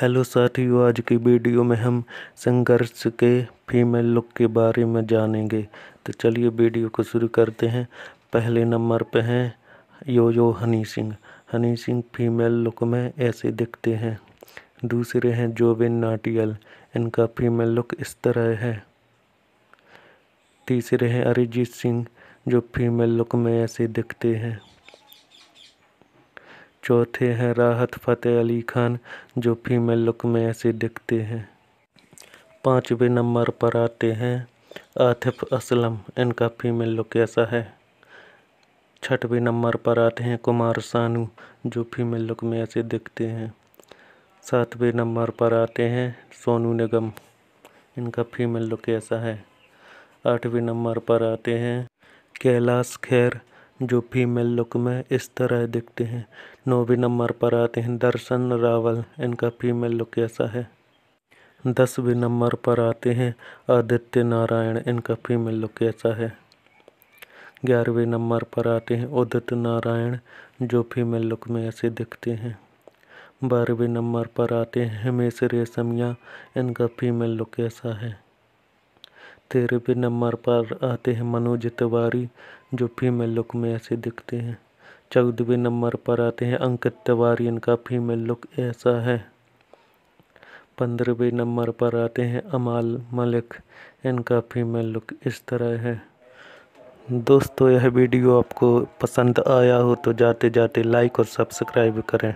Hello साथियों, आज की वीडियो में हम संघर्ष के फीमेल लुक के बारे में जानेंगे। तो चलिए वीडियो को शुरू करते हैं। पहले नंबर पे हैं yo yo Honey Singh. Honey Singh female look में ऐसे दिखते हैं। दूसरे हैं जोबिन नाटियल। इनका फीमेल लुक इस तरह है। तीसरे हैं अरिजीत सिंह, जो फीमेल लुक में ऐसे दिखते हैं। चौथे हैं राहत फ़तेह अली खान, जो फीमेल लुक में ऐसे दिखते हैं। पाँचवें नंबर पर आते हैं आतिफ असलम, इनका फीमेल लुक ऐसा है। छठवें नंबर पर आते हैं कुमार सानू, जो फीमेल लुक में ऐसे दिखते हैं। सातवें नंबर पर आते हैं सोनू निगम, इनका फीमेल लुक ऐसा है। आठवें नंबर पर आते हैं कैलाश खैर जो फीमेल लुक में इस तरह दिखते हैं। नौवीं नंबर पर आते हैं दर्शन रावल। इनका फीमेल लुक कैसा है। दसवें नंबर पर आते हैं आदित्य नारायण। इनका फीमेल लुक कैसा है। ग्यारहवें नंबर पर आते हैं उदित नारायण, जो फीमेल लुक में ऐसे दिखते हैं। बारहवें नंबर पर आते हैं हिमेश रेशमिया। इनका फीमेल लुक कैसा है। तेरहवें नंबर पर आते हैं मनोज तिवारी, जो फीमेल लुक में ऐसे दिखते हैं। चौदहवें नंबर पर आते हैं अंकित तिवारी, इनका फीमेल लुक ऐसा है। पंद्रहवें नंबर पर आते हैं अमाल मलिक, इनका फीमेल लुक इस तरह है। दोस्तों, यह वीडियो आपको पसंद आया हो तो जाते जाते लाइक और सब्सक्राइब करें।